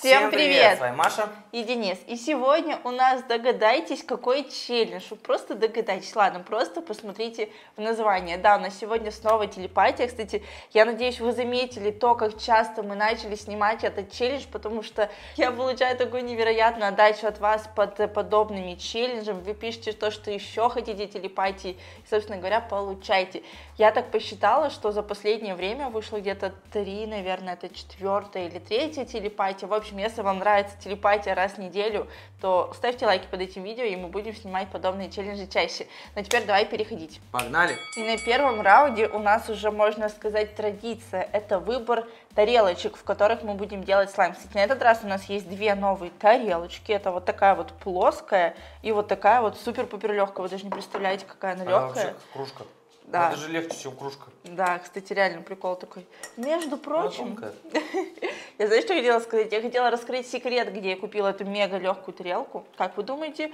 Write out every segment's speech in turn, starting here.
Всем привет! С вами Маша. И Денис. И сегодня у нас догадайтесь, какой челлендж. Вы просто догадайтесь. Ладно, просто посмотрите в название. Да, у нас сегодня снова телепатия. Кстати, я надеюсь, вы заметили то, как часто мы начали снимать этот челлендж, потому что я получаю такую невероятную отдачу от вас под подобными челленджами. Вы пишете то, что еще хотите телепатии. И, собственно говоря, получайте. Я так посчитала, что за последнее время вышло где-то три, наверное, это четвертая или третья телепатия. В общем, общем, если вам нравится телепатия раз в неделю, то ставьте лайки под этим видео, и мы будем снимать подобные челленджи чаще. Но теперь давай переходить. Погнали! И на первом раунде у нас уже, можно сказать, традиция. Это выбор тарелочек, в которых мы будем делать слайм. Кстати, на этот раз у нас есть две новые тарелочки. Это вот такая вот плоская и вот такая вот супер-пупер легкая. Вы даже не представляете, какая она легкая. А, кружка. Да. Это же легче, чем кружка. Да, кстати, реально прикол такой. Между прочим, я знаешь, что хотела сказать? Я хотела раскрыть секрет, где я купила эту мега легкую тарелку. Как вы думаете?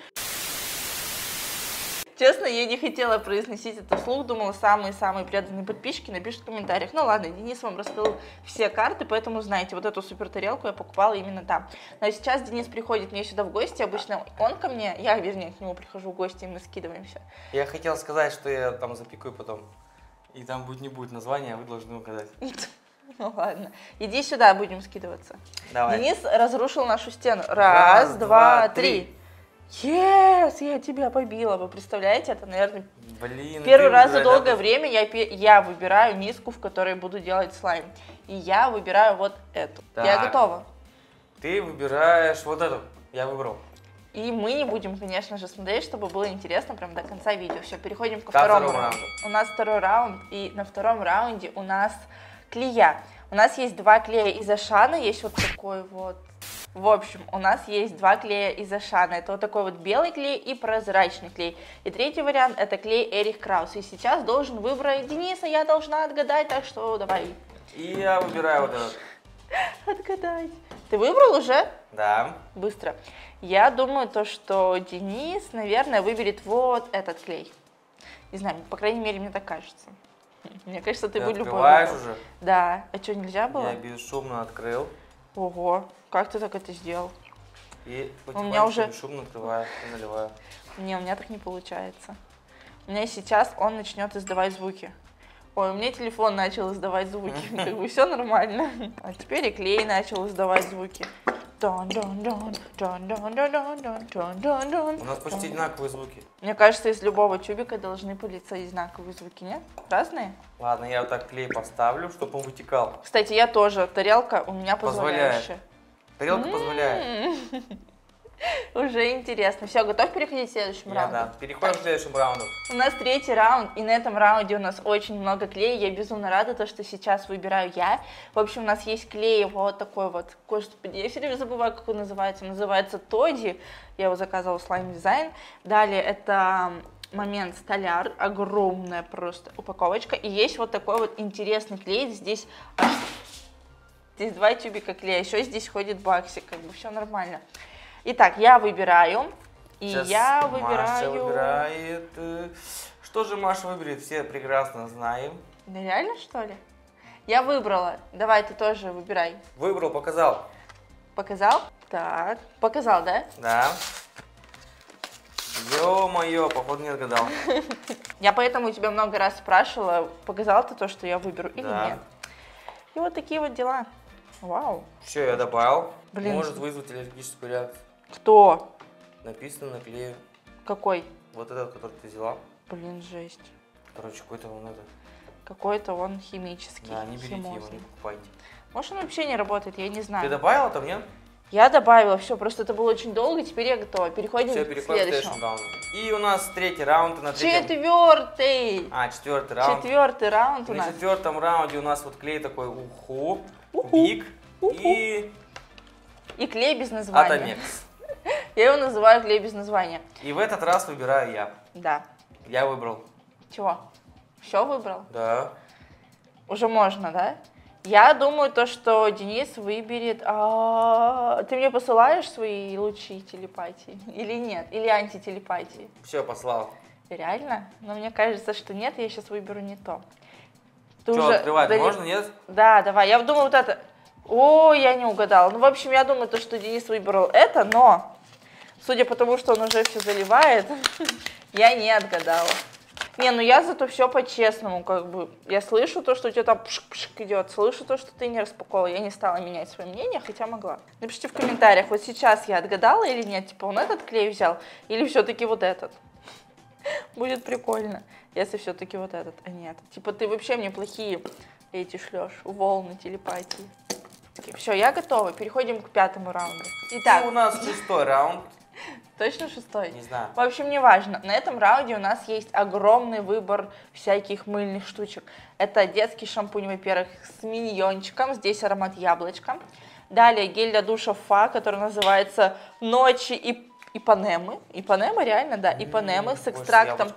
Честно, я не хотела произносить это вслух, думала, самые-самые преданные подписчики напишут в комментариях. Ну ладно, Денис вам раскрыл все карты, поэтому знаете, вот эту супер тарелку я покупала именно там. Но сейчас Денис приходит мне сюда в гости, обычно он ко мне, я, вернее, к нему прихожу в гости, и мы скидываемся. Я хотела сказать, что я там запикаю потом, и там будет не будет названия, а вы должны угадать. Ну ладно. Иди сюда, будем скидываться. Давай. Денис разрушил нашу стену. Раз, Раз два, три. три. Yes, я тебя побила. Вы представляете, это, наверное, Блин, первый раз за долгое да? время я, я выбираю миску, в которой буду делать слайм. И я выбираю вот эту. Так. Я готова. Ты выбираешь вот эту. Я выбрал. И мы не будем, конечно же, смотреть, чтобы было интересно прям до конца видео. Все, переходим ко второму раунду. раунду. У нас второй раунд, и на втором раунде у нас клея. У нас есть два клея из Ашана, есть вот такой вот в общем, у нас есть два клея из Ашана. Это вот такой вот белый клей и прозрачный клей. И третий вариант это клей Эрих Краус. И сейчас должен выбрать Дениса, я должна отгадать, так что давай. И я выбираю вот этот. Отгадать. Ты выбрал уже? Да. Быстро. Я думаю, то, что Денис, наверное, выберет вот этот клей. Не знаю, по крайней мере, мне так кажется. Мне кажется, ты, ты бы любой уже? Да. А что, нельзя было? Я бесшумно открыл. Ого. Как ты так это сделал? И у меня уже шумно открываю и наливаю. Не, у меня так не получается. У меня сейчас он начнет издавать звуки. Ой, у меня телефон начал издавать звуки. Как бы все нормально. А теперь и клей начал издавать звуки. У нас почти одинаковые звуки. Мне кажется, из любого тюбика должны пылиться одинаковые звуки, нет? Разные? Ладно, я вот так клей поставлю, чтобы он вытекал. Кстати, я тоже. Тарелка у меня позволяющая. Позволяет. Тарелка позволяет. Уже интересно. Все, готов переходить к следующему Я, раунду? Да, переходим к следующему раунду. У нас третий раунд, и на этом раунде у нас очень много клея. Я безумно рада, то, что сейчас выбираю я. В общем, у нас есть клей вот такой вот. Господи, я все время забываю, как он называется. называется Тоди. Я его заказывала в Slime Design. Далее это момент столяр, огромная просто упаковочка. И есть вот такой вот интересный клей. Здесь Здесь два тюбика клея, еще здесь ходит баксик, как бы все нормально. Итак, я выбираю. И Сейчас я выбираю... Маша выбирает... Э, что же Маша выберет, все прекрасно знаем. Да реально, что ли? Я выбрала. Давай, ты тоже выбирай. Выбрал, показал. Показал? Так. Показал, да? Да. Ё-моё, походу не отгадал. Я поэтому у тебя много раз спрашивала, показал ты то, что я выберу или нет. И вот такие вот дела. Вау. Все, я добавил. Блин. Может вызвать аллергическую реакцию. Кто? Написано на клее. Какой? Вот этот, который ты взяла. Блин, жесть. Короче, какой-то он это. Какой-то он химический. Да, не берите химозный. его, не покупайте. Может, он вообще не работает, я не знаю. Ты добавила там, нет? Я добавила, все, просто это было очень долго, теперь я готова. Переходим все, к следующему. к раунду. И у нас третий раунд. На третьем... Четвертый! А, четвертый раунд. Четвертый раунд у нас. На четвертом раунде у нас вот клей такой уху, биг и... И клей без названия. Атомекс. Я его называю клей без названия. И в этот раз выбираю я. Да. Я выбрал. Чего? Все выбрал? Да. Уже можно, да? Я думаю, то, что Денис выберет... А, ты мне посылаешь свои лучшие телепатии? Или нет? Или антителепатии? Все, послал. Реально? Но мне кажется, что нет, я сейчас выберу не то. Ты что, уже... открывать да, можно, нет? Да, давай. Я думаю, вот это... О, я не угадала. Ну, в общем, я думаю, то, что Денис выбрал это, но, судя по тому, что он уже все заливает, я не отгадала. Не, ну я зато все по-честному, как бы. Я слышу то, что у тебя там пшик-пшик идет, слышу то, что ты не распаковала. Я не стала менять свое мнение, хотя могла. Напишите в комментариях, вот сейчас я отгадала или нет, типа он этот клей взял, или все-таки вот этот. Будет прикольно, если все-таки вот этот, а нет. Типа ты вообще мне плохие эти шлешь, волны телепатии. Все, я готова. Переходим к пятому раунду. Итак, И у нас шестой раунд. точно шестой? Не знаю. В общем, неважно. На этом раунде у нас есть огромный выбор всяких мыльных штучек. Это детский шампунь, во-первых, с миньончиком. Здесь аромат яблочко. Далее гель для душа Фа, который называется Ночи и Ипанемы. Ипанема, реально, да, Ипанемы с экстрактом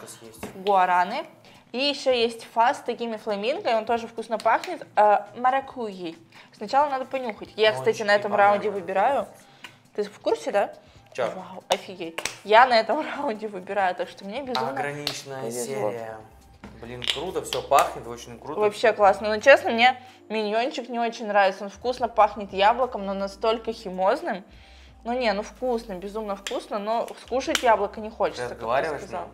гуараны. И еще есть фас с такими фламинго, и он тоже вкусно пахнет, э, маракуйей. Сначала надо понюхать. Я, кстати, Ночь на этом раунде выбираю. Ты в курсе, да? Чё? Вау, офигеть. Я на этом раунде выбираю, так что мне безумно... Ограниченная повезло. серия. Блин, круто, все пахнет, очень круто. Вообще классно. Но честно, мне миньончик не очень нравится. Он вкусно пахнет яблоком, но настолько химозным. Ну не, ну вкусно, безумно вкусно, но скушать яблоко не Ты хочется, как я разговариваешь? сказала.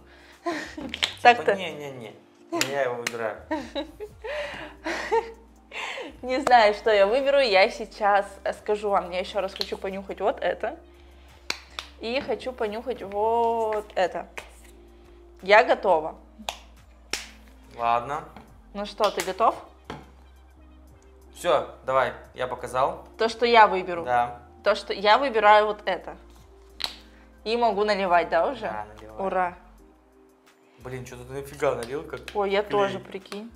ну? Так-то. Типа, Не-не-не. Я его выбираю. Не знаю, что я выберу. Я сейчас скажу вам. Я еще раз хочу понюхать вот это. И хочу понюхать вот это. Я готова. Ладно. Ну что, ты готов? Все, давай, я показал. То, что я выберу. Да. То, что я выбираю вот это. И могу наливать, да, уже? Да, наливай. Ура. Блин, что-то нафига налил, как... Ой, я клей. тоже, прикинь.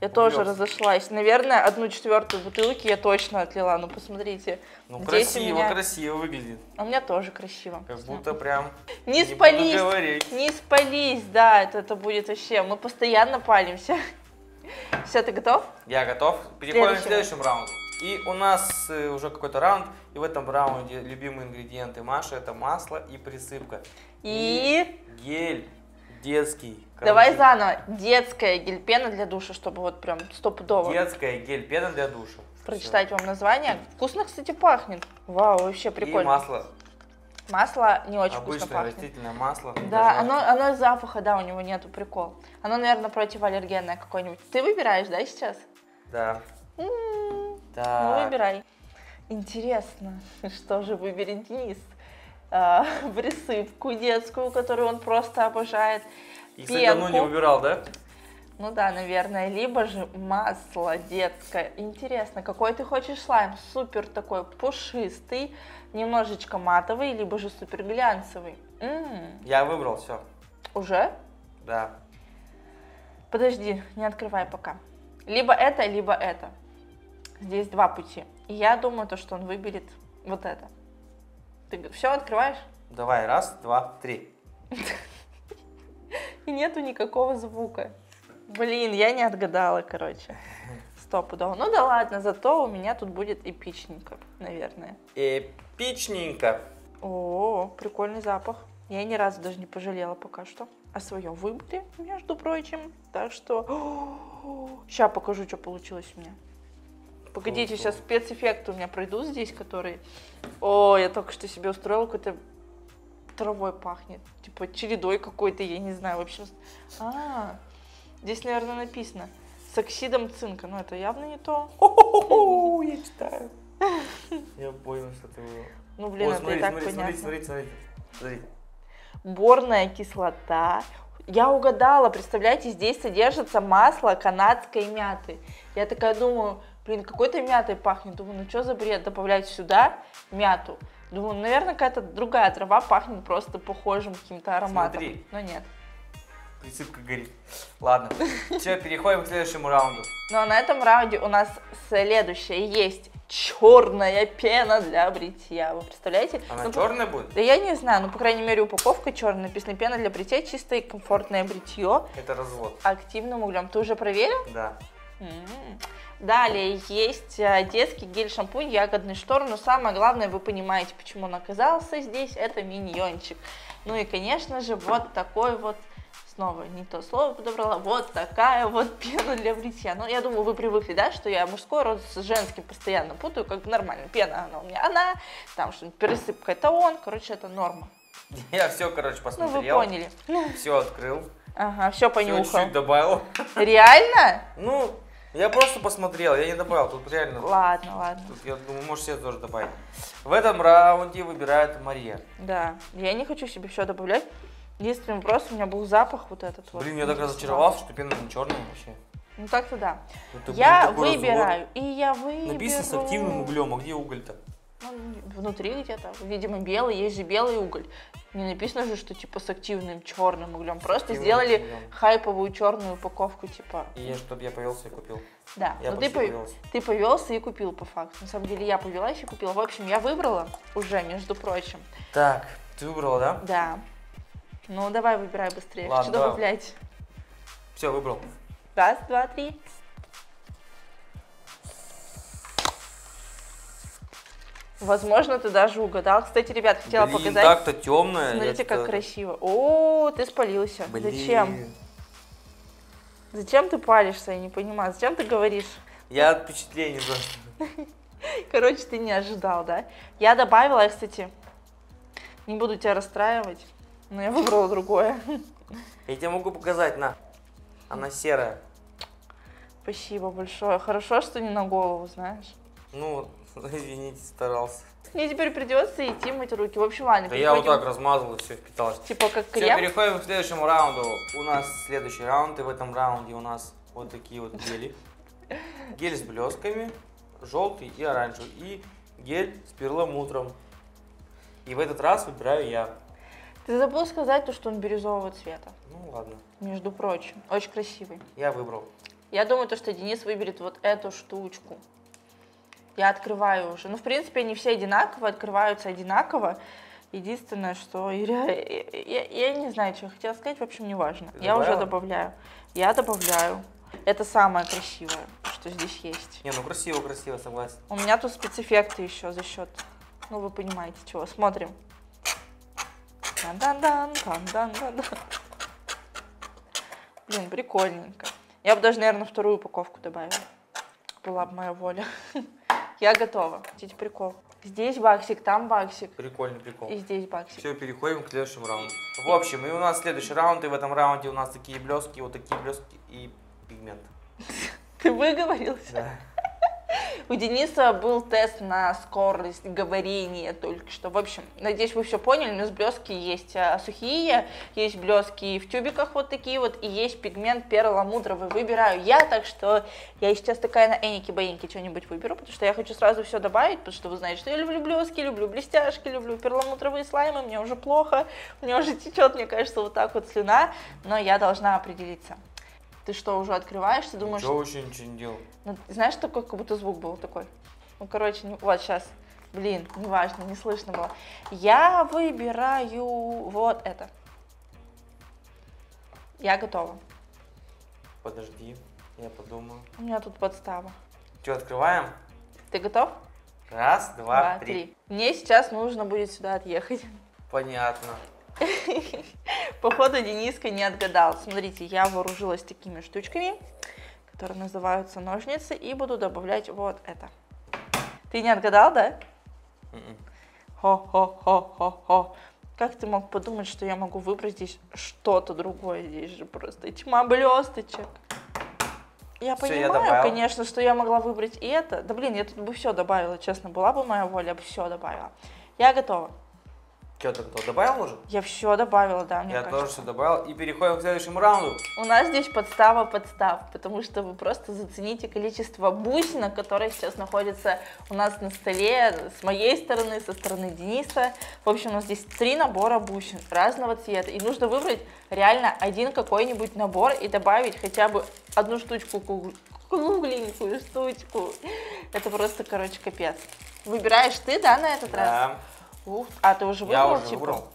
Я тоже Увлёкся. разошлась. Наверное, одну четвертую бутылки я точно отлила. Ну, посмотрите. Ну, Здесь красиво, меня- красиво выглядит. А у меня тоже красиво. Как будто прям... Не не спались, не спались, да, это, это будет вообще, мы постоянно палимся. Все, ты готов? Я готов. Переходим к следующему раунду. И у нас э, уже какой-то раунд. И в этом раунде любимые ингредиенты Маши это масло и присыпка. И гель детский. давай короче, заново. Детская гель-пена для душа, чтобы вот прям стопудово Детская гель-пена для душа. прочитать вам название. Вкусно, кстати, пахнет. Вау, вообще Всё. И прикольно. масло. Масло не очень вкусно Обычное пахнет. растительное масло. Да, оно, оно запаха, да, у него нету, прикол. Оно, наверное, противоаллергенное какое-нибудь. Ты выбираешь, да, сейчас? Да. М, Ну, Так. выбирай. Интересно, что же выберет Денис? А, присыпку детскую, которую он просто обожает. И, кстати, давно не пенку. выбирал, да? Ну да, наверное, либо же масло детское. Интересно, какой ты хочешь слайм? Супер такой пушистый, немножечко матовый, либо же супер глянцевый. М, Я выбрал, все. уже? Да. Подожди, не открывай пока. Либо это, либо это. Здесь два пути. И я думаю, то, что он выберет вот это. Ты все открываешь? Давай, раз, два, три. И нету никакого звука. Блин, я не отгадала, короче. Стопудово. Ну да ладно, зато у меня тут будет эпичненько, наверное. Эпичненько. О, прикольный запах. Я ни разу даже не пожалела пока что о своем выборе, между прочим. Так что... Сейчас покажу, что получилось у меня. Погодите, сейчас спецэффекты у меня пройдут здесь, которые... О, я только что себе устроила какой-то травой пахнет. Типа чередой какой-то, я не знаю. В общем, а, здесь, наверное, написано с оксидом цинка. Но это явно не то. Хо-хо-хо, Я читаю. Я понял, что ты. Ну, блин, О, это смотри, и так смотри, понятно. смотри, смотри, смотри. Смотри. борная кислота. Я угадала, представляете, здесь содержится масло канадской мяты. Я такая думаю, блин, какой-то мятой пахнет. Думаю, ну что за бред добавлять сюда мяту? Думаю, наверное, какая-то другая трава пахнет просто похожим каким-то ароматом. Смотри. Но нет. Присыпка горит. Ладно. Все, переходим к следующему раунду. Ну а на этом раунде у нас следующее есть черная пена для бритья. Вы представляете? Она Ну, по- черная будет? Да я не знаю, ну, по крайней мере, упаковка черная. Написано пена для бритья, чистое и комфортное бритье Это развод. активным углем. Ты уже проверил? Да. М. Далее есть э, детский гель-шампунь ягодный штор, но самое главное, вы понимаете, почему он оказался здесь, это миньончик. Ну и, конечно же, вот такой вот снова не то слово подобрала. Вот такая вот пена для бритья. Ну, я думаю, вы привыкли, да, что я мужской род с женским постоянно путаю, как нормально. Пена, она у меня она, там что-нибудь пересыпка, это он. Короче, это норма. Я все, короче, Ну, посмотрел. вы поняли. Все открыл. Ага, все понюхал. чуть-чуть добавил. Реально? Ну, я просто посмотрел, я не добавил. Тут реально, Ладно, ладно. тут, я думаю, можешь себе тоже добавить. В этом раунде выбирает Мария. Да, я не хочу себе все добавлять. Единственный вопрос, у меня был запах вот этот вот. Блин, я так разочаровался, что пена не черная вообще. Ну так-то да. Это, блин, я выбираю, и я выберу. Написано с активным углем, а где уголь-то? Ну, внутри где-то, видимо, белый, есть же белый уголь. Не написано же, что типа с активным черным углем. Просто активным сделали углем. хайповую черную упаковку, типа. И я, чтобы я повелся и купил. Да, Я но ты, почти пов- повелся. ты повелся и купил по факту. На самом деле я повелась и купила. В общем, я выбрала уже, между прочим. Так, ты выбрала, да? Да. Ну, давай выбирай быстрее. Ладно, Хочу добавлять. Все, выбрал. Раз, два, три. Возможно, ты даже угадал. Кстати, ребят, хотела Блин, показать. так-то темная. Смотрите, как красиво. О, ты спалился. Зачем? Зачем ты палишься, я не понимаю. Зачем ты говоришь? Я от впечатлений просто. Короче, ты не ожидал, да? Я добавила, я, кстати, не буду тебя расстраивать, но я выбрала другое. Я тебе могу показать, на. Она серая. Спасибо большое. Хорошо, что не на голову, знаешь. Ну, извините, старался. Мне теперь придется идти мыть руки. В общем, ладно, Да я вот так размазал и все впиталось. Типа как Все, крем. переходим к следующему раунду. У нас следующий раунд, и в этом раунде у нас вот такие вот гели. Гель с блесками, желтый и оранжевый. И гель с перламутром. И в этот раз выбираю я. Ты забыл сказать то, что он бирюзового цвета. Ну ладно, Между прочим. Очень красивый. я выбрал. Я думаю, то, что Денис выберет вот эту штучку. Я открываю уже. Ну, в принципе, они все одинаковые, открываются одинаково. Единственное, что я, я- я- не знаю, что я хотела сказать, в общем, не важно. Я уже добавляю. Я добавляю. Это самое красивое, что здесь есть. Не, ну красиво, красиво, согласен. У меня тут спецэффекты еще за счет, ну, вы понимаете, чего. Смотрим. Дан-дан-дан, дан-дан-дан. Блин, прикольненько. Я бы даже, наверное, вторую упаковку добавила. Была бы моя воля. Я готова. Видите, прикол. Здесь баксик, там баксик. Прикольный прикол. И здесь баксик. Все, переходим к следующему раунду. В общем, и у нас следующий раунд, и в этом раунде у нас такие блески, вот такие блески и пигмент. Ты выговорился? Да. У Дениса был тест на скорость говорения только что. В общем, надеюсь, вы все поняли. У нас блески есть а, сухие, есть блески в тюбиках вот такие вот, и есть пигмент перламутровый. Выбираю я, так что я сейчас такая на энике баиньке что-нибудь выберу, потому что я хочу сразу все добавить, потому что вы знаете, что я люблю блески, люблю блестяшки, люблю перламутровые слаймы, мне уже плохо, мне уже течет, мне кажется, вот так вот слюна, но я должна определиться. Ты что, уже открываешь? Ты думаешь, Ничего вообще ничего не делал. ну, знаешь, такой, как будто звук был такой. Ну, короче, не- вот сейчас. Блин, неважно, не слышно было. Я выбираю вот это. Я готова. Подожди, я подумаю. У меня тут подстава. Что, открываем? Ты готов? Раз, два, три. Мне сейчас нужно будет сюда отъехать. Понятно. Походу, Дениска не отгадал. Смотрите, я вооружилась такими штучками, которые называются ножницы, и буду добавлять вот это. Ты не отгадал, да? Мгм. Хо-хо-хо-хо-хо. Как ты мог подумать, что я могу выбрать здесь что-то другое? Здесь же просто тьма блесточек. Я Всё, я понимаю, добавил. конечно, что я могла выбрать и это. Да блин, я тут бы все добавила, честно. Была бы моя воля, я бы все добавила. Я готова. Что, ты кто, добавил уже? Я все добавила, да, мне я кажется. тоже все добавил. И переходим к следующему раунду. У нас здесь подстава подстав, потому что вы просто зацените количество бусинок, которые сейчас находятся у нас на столе с моей стороны, со стороны Дениса. В общем, у нас здесь три набора бусин разного цвета. И нужно выбрать реально один какой-нибудь набор и добавить хотя бы одну штучку круг- кругленькую штучку. Это просто, короче, капец. Выбираешь ты, да, на этот раз? Ух, а ты уже Я выбрал, уже типа? выбрал.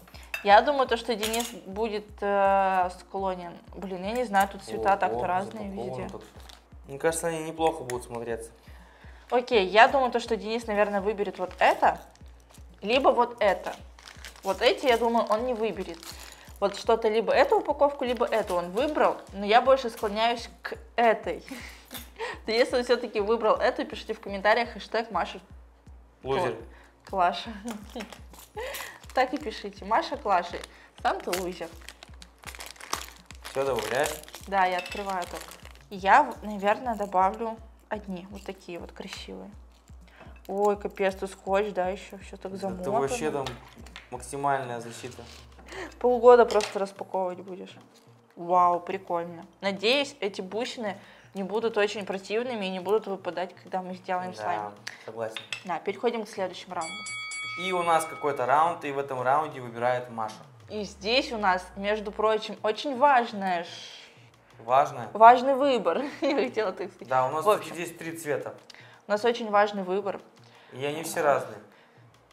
Я думаю, то, что Денис будет э, склонен. Блин, я не знаю, тут цвета так-то разные везде. тут. Мне кажется, они неплохо будут смотреться. Окей, я думаю, то, что Денис, наверное, выберет вот это, либо вот это. Вот эти, я думаю, он не выберет. Вот что-то либо эту упаковку, либо эту он выбрал, но я больше склоняюсь к этой. То если он все-таки выбрал эту, пишите в комментариях хэштег Маша Лузер. Клаша. Так и пишите. Маша Клаши. Сам ты лузер. Все, добавляешь. Да, я открываю только. Я, наверное, добавлю одни. Вот такие вот красивые. Ой, капец, ты скотч, да, еще все так замотано. Это вообще там максимальная защита. Полгода просто распаковывать будешь. Вау, прикольно. Надеюсь, эти бусины не будут очень противными и не будут выпадать, когда мы сделаем слайм. Да, согласен. Да, переходим к следующему раунду. И у нас какой-то раунд, и в этом раунде выбирает Маша. И здесь у нас, между прочим, очень важное, ш- Важно. важный выбор. Я хотела так сказать. Да, у нас общем. здесь три цвета. У нас очень важный выбор. И они все разные.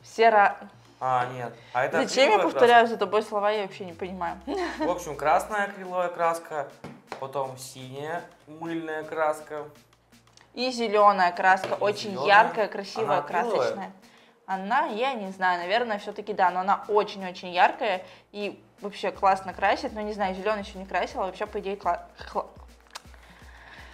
Все ра... А, нет. А это Зачем я повторяю за тобой слова, я вообще не понимаю. краска. В общем, красная акриловая краска, потом синяя мыльная краска. И зеленая краска, И очень зелёная. яркая, красивая, Она красочная. Она, я не знаю, наверное, все-таки да, но она очень-очень яркая и вообще классно красит. Но не знаю, зеленый еще не красила, вообще, по идее, кла-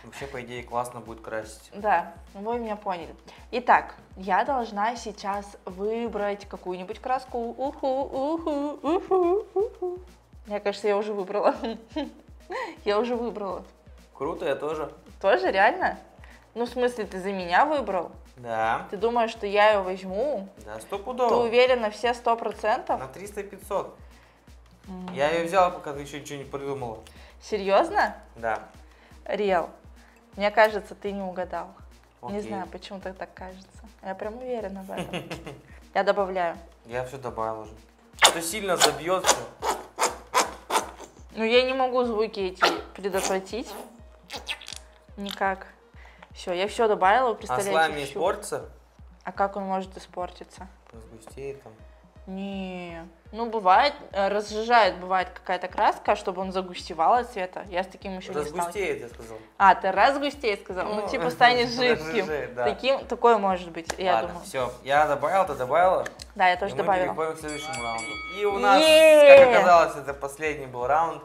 Вообще, по идее, классно будет красить. Да, вы меня поняли. Итак, я должна сейчас выбрать какую-нибудь краску. Уху, уху, уху, уху. Мне кажется, я уже выбрала. Я уже выбрала. Круто, я тоже. Тоже реально? Ну, в смысле, ты за меня выбрал? Да. Ты думаешь, что я ее возьму? Да, Ты стопудово. уверена все сто процентов? На 300-500. Я ее взял, пока ты еще ничего не придумала. Серьезно? Да. Рел. Мне кажется, ты не угадал. Не Окей. знаю, почему так так кажется. Я прям уверена в этом. Я добавляю. Я все добавил уже. Что сильно забьется. Ну, я не могу звуки эти предотвратить. Никак. Все, я все добавила, вы А слайм не испортится? А как он может испортиться? Сгустеет там. Не, ну бывает, э, разжижает, бывает какая-то краска, чтобы он загустевал от цвета. Я с таким еще разгустеет, не Разгустеет, я сказал. А, ты разгустеет сказал, ну, ну типа станет жидким. Да. Таким, такое может быть, я Ладно, думаю. все, я добавил, ты добавила. Да, я тоже и добавила. мы переходим к следующему раунду. И у нас, как оказалось, это последний был раунд.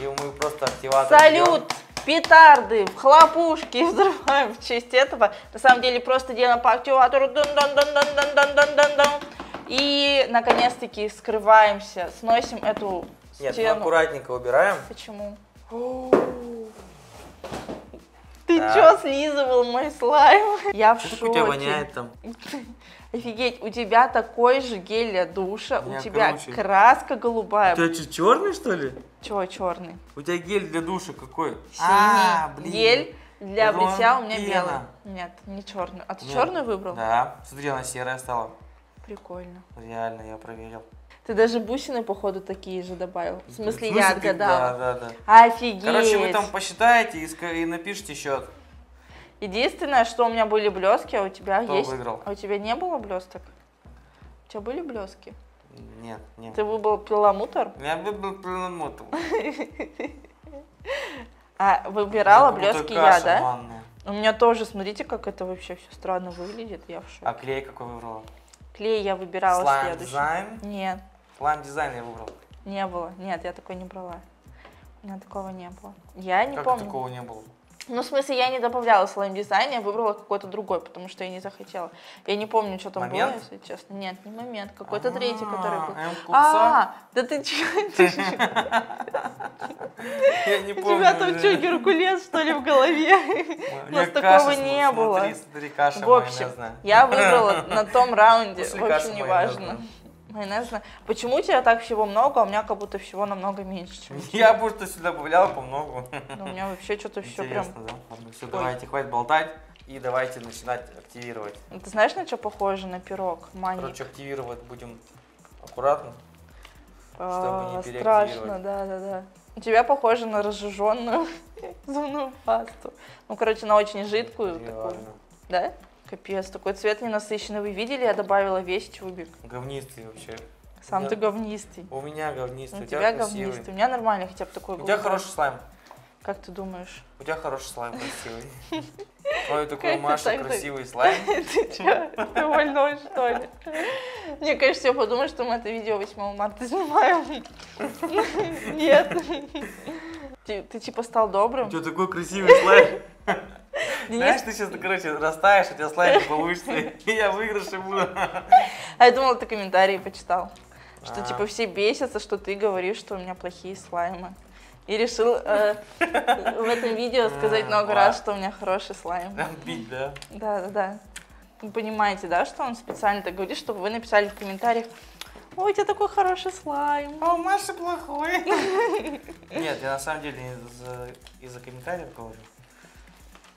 И мы просто активатор Салют! Бьем петарды, в хлопушки взрываем в честь этого. На самом деле просто делаем по активатору. Дун -дун -дун -дун -дун -дун -дун -дун. И наконец-таки скрываемся, сносим эту Нет, стену. аккуратненько убираем. Почему? Ты Так. чё слизывал мой слайм? Я в шоке. у тебя воняет там? Офигеть, у тебя такой же гель для душа, У меня у тебя круче. краска голубая. тебя что, черный что ли? Чего черный? У тебя гель для душа какой? Синий. А, блин. Гель для Я бритья у меня белый. Нет, не черный. А ты Нет. черный выбрал? Да, смотри, она серая стала. Прикольно. Реально, я проверил. Ты даже бусины, походу, такие же добавил. В смысле, я отгадала. Да, да, да. Офигеть. Короче, вы там посчитаете и, и напишите счет. Единственное, что у меня были блески, а у тебя Кто есть. выиграл? А у тебя не было блесток? У тебя были блески? Нет, нет. Ты выбрал перламутр, Я был перемотал. а выбирала блески я, да? У меня тоже, смотрите, как это вообще все странно выглядит. Я в шоке. А клей какой выбрала? Клей я выбирала Слайм следующий. дизайн. Нет, Слайм дизайн я выбрал. не было. Нет, я такой не брала. У меня такого не было. Я не как помню. такого не было? Ну, в смысле, я не добавляла слайм дизайн, я выбрала какой-то другой, потому что я не захотела. Я не помню, что там Момент? было, если честно. Нет, не момент, какой-то третий, который был. А, да ты? Я не У помню. тебя там что, Геркулес, что ли, в голове? У У нас такого не было. В общем, я выбрала на том раунде, в общем, не важно. Майонезная. Почему у тебя так всего много, а у меня как будто всего намного меньше, чем? Я просто сюда добавлял по многу. Ну, У меня вообще что-то все прям... Да? Ладно, все, давайте, хватит болтать. И давайте начинать активировать. Ты знаешь, на что похоже? На пирог, маник. Короче, активировать будем аккуратно. А, чтобы не страшно, да, да, да. У тебя похоже на разжиженную зубную пасту. Ну, короче, на очень жидкую такую. Да? Капец, такой цвет ненасыщенный. Вы видели? Я добавила весь тюбик. Говнистый вообще. Сам Да. ты говнистый. У меня говнистый, У у тебя тебя красивый. говнистый. У меня нормальный хотя бы такой У тебя хороший слайм. Как ты думаешь? У тебя хороший слайм, красивый. Ой, такой Маша красивый слайм. Ты чё, ты больной, что ли? Мне, конечно, все подумают, что мы это видео 8 марта снимаем. Нет. Ты, типа стал У добрым? тебя такой красивый слайм. Знаешь, ты сейчас, короче, растаешь, у тебя слайм не получится, и я выигрыше буду. а я думала, ты комментарии почитал. Что А. типа все бесятся, что ты говоришь, что у меня плохие слаймы. И решил э, в этом видео сказать много раз, что у меня хороший слайм. Прям бить, да? Да, да, да. Вы понимаете, да, что он специально так говорит, чтобы вы написали в комментариях, ой, у тебя такой хороший слайм. А у Маши плохой. Нет, я на самом деле из-за комментариев говорю.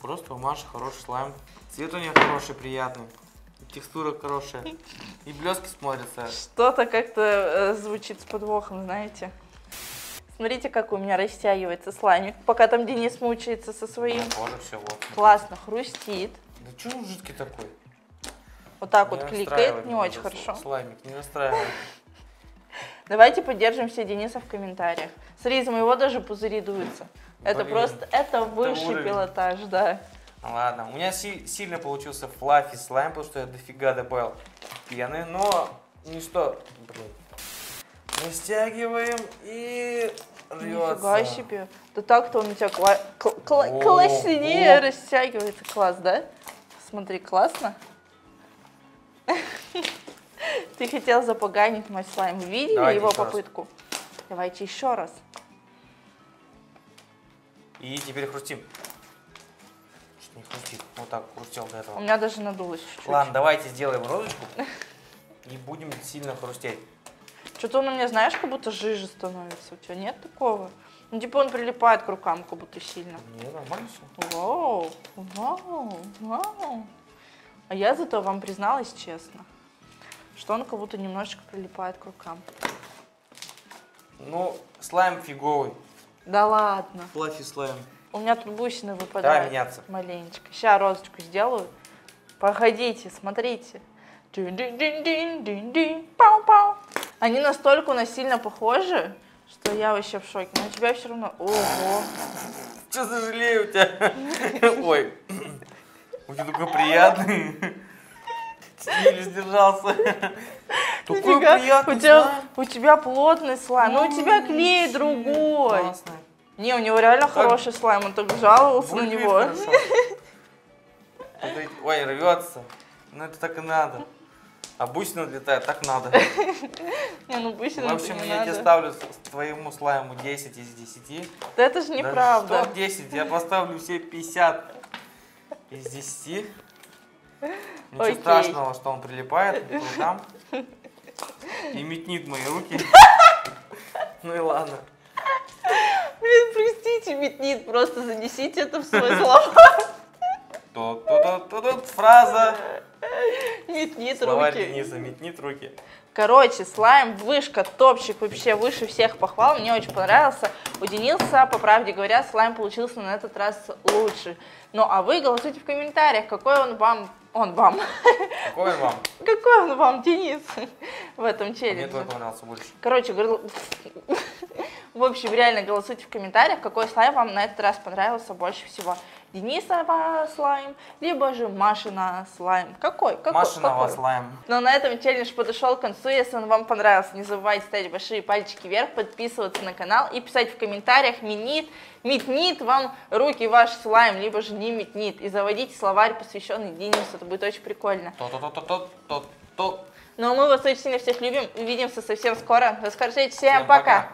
Просто у Маши хороший слайм. Цвет у нее хороший, приятный. и Текстура хорошая. И блески смотрятся. Что-то как-то э, звучит с подвохом, знаете. Смотрите, как у меня растягивается слаймик, пока там Денис мучается со своим. тоже все вот. Классно, хрустит. Да что он жидкий такой? Вот так вот Не кликает, расстраивай не очень хорошо. Слаймик, не расстраивай. Давайте поддержим все Дениса в комментариях. Смотри, из моего даже пузыри дуются. Это Блин, просто, это высший уровень. пилотаж, да. Ладно, у меня си- сильно получился флаффи слайм, потому что я дофига добавил пены, но ничто, блин. Растягиваем и рвется. Нифига себе. Да так-то он у тебя кла- кла- кла- О, класснее о. растягивается. Класс, да? Смотри, классно. Ты хотел запоганить мой слайм. Видели Давайте его еще раз. попытку? Давайте еще раз. И теперь хрустим. Что не хрустит? Вот так хрустел до У этого. меня даже надулось чуть-чуть. Ладно, давайте сделаем розочку и будем сильно хрустеть. Что-то он у меня, знаешь, как будто жиже становится. У тебя нет такого? Ну, типа он прилипает к рукам, как будто сильно. Не, нормально все. Вау, вау, вау. А я зато вам призналась честно, что он как будто немножечко прилипает к рукам. Ну, слайм фиговый. Да ладно. Флаффи слайм. У меня тут бусины Давай выпадают. меняться. Маленечко. Сейчас розочку сделаю. Погодите, смотрите. Пау-пау. Они настолько у нас сильно похожи, что я вообще в шоке. Но у тебя все равно... Ого. Что сожалею у тебя? Ой, у тебя такой приятный. Еле сдержался. Такой приятный у тебя, у тебя плотный слайм, но у тебя клей другой. классно. Не, у него реально хороший слайм, он так жаловался на Булькает него. Ой, рвется. Ну это так и надо. А бусина так надо. Не, ну бусины В общем, я тебе ставлю твоему слайму 10 из 10. Да это же Да неправда. Что 10? Я поставлю все 50 из 10. Ничего страшного, что он прилипает рукам. И метнит мои руки. Ну и ладно. Блин, простите, метнит, просто занесите это в свой словарь. Фраза. Метнит Словарь руки. Дениса, метнит руки. Короче, слайм, вышка, топчик, вообще выше всех похвал. Мне очень понравился. У Дениса, по правде говоря, слайм получился на этот раз лучше. Ну, а вы голосуйте в комментариях, какой он вам... Он вам. Какой он вам? Какой он вам, Денис, в этом А Мне челлендже. твой понравился больше. Короче, в общем, реально голосуйте в комментариях, какой слайм вам на этот раз понравился больше всего. Денисова слайм, либо же Машина слайм. Какой? Какой? Машиного Какой? слайм. Но на этом челлендж подошел к концу. Если он вам понравился, не забывайте ставить большие пальчики вверх, подписываться на канал и писать в комментариях «Минит», «Метнит вам руки ваш слайм», либо же «Не метнит». И заводите словарь, посвященный Денису. Это будет очень прикольно. То-то-то-то-то-то. Ну а мы вас очень сильно всех любим. Увидимся совсем скоро. Скороче. Всем Всем пока. пока.